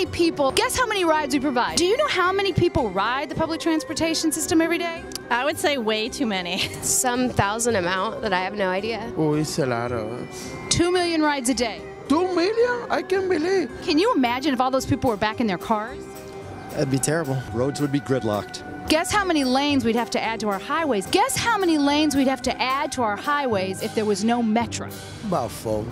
many people, guess how many rides we provide? Do you know how many people ride the public transportation system every day? I would say way too many. Some thousand amount that I have no idea. Oh, it's a lot of us. Two million rides a day. Two million? I can't believe. Can you imagine if all those people were back in their cars? That'd be terrible. Roads would be gridlocked. Guess how many lanes we'd have to add to our highways? Guess how many lanes we'd have to add to our highways if there was no metro? About four.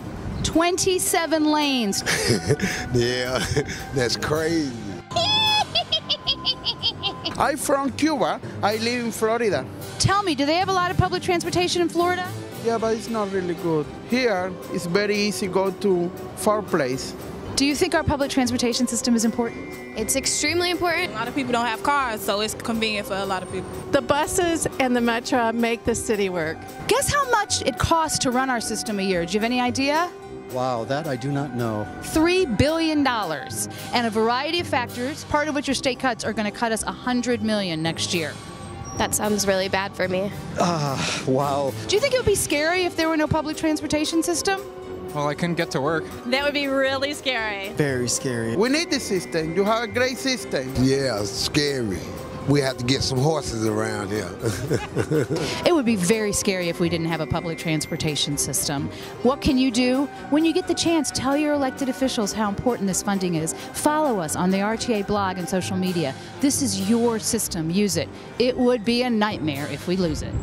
27 lanes. Yeah, that's crazy. I'm from Cuba. I live in Florida. Tell me, do they have a lot of public transportation in Florida? Yeah, but it's not really good. Here, it's very easy to go to far place. Do you think our public transportation system is important? It's extremely important. A lot of people don't have cars, so it's convenient for a lot of people. The buses and the metro make the city work. Guess how much it costs to run our system a year? Do you have any idea? Wow, that I do not know. $3 billion. And a variety of factors, part of which your state cuts, are going to cut us 100 million next year. That sounds really bad for me. Ah, wow. Do you think it would be scary if there were no public transportation system? Well, I couldn't get to work. That would be really scary. Very scary. We need the system. You have a great system. Yeah, scary. We have to get some horses around here. It would be very scary if we didn't have a public transportation system. What can you do? When you get the chance, tell your elected officials how important this funding is. Follow us on the RTA blog and social media. This is your system. Use it. It would be a nightmare if we lose it.